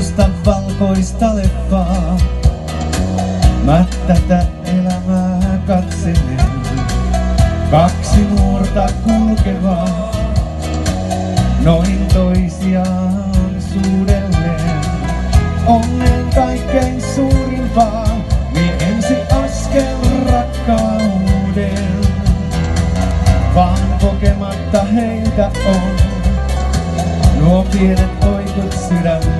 musta valkoista leffaa. Mä tätä elämää katselen. Kaksi nuorta kulkevaa, noin toisiaan suudelleen. Onnen kaikkein suurimpaa, vie ensi askel rakkauden. Vaan kokematta heitä on, nuo pienet oikut sydämen.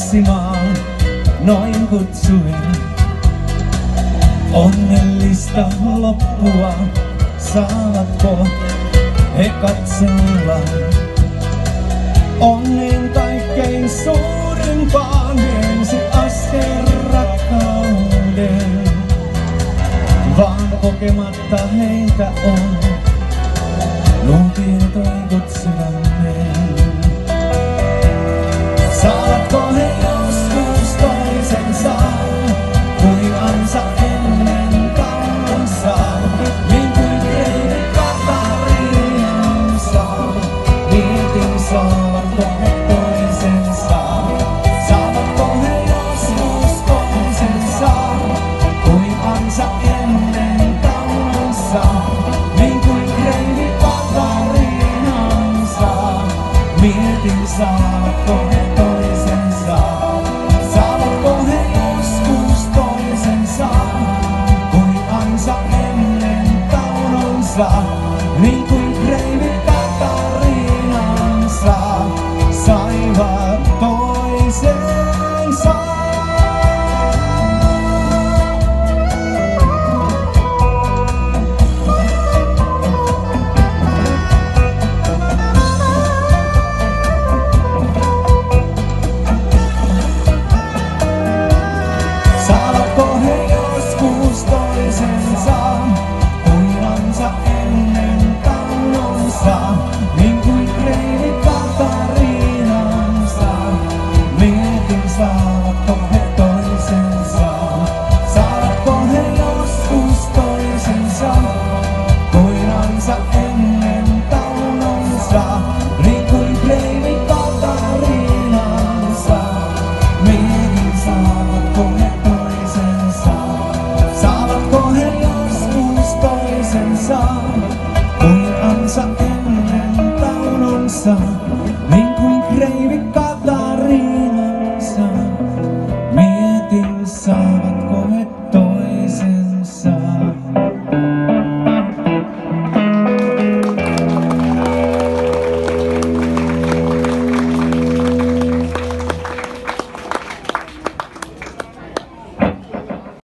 tanssimaan, noin kutsuen. Onnellista loppua saavatko he katsella? Onnen kaikkein suurimpaan ensi askel rakkauden. Vaan kokematta heitä on, nuo pienet Mietin, saavatko he toisensa, saavatko he joskus toisensa, kuin ansa ennen kaunonsa, niin kuin kreivi 沙，無人暗殺人鬥弄沙，明 kuin niin kreivit katariinansa. Mietin saavatko he toisensa.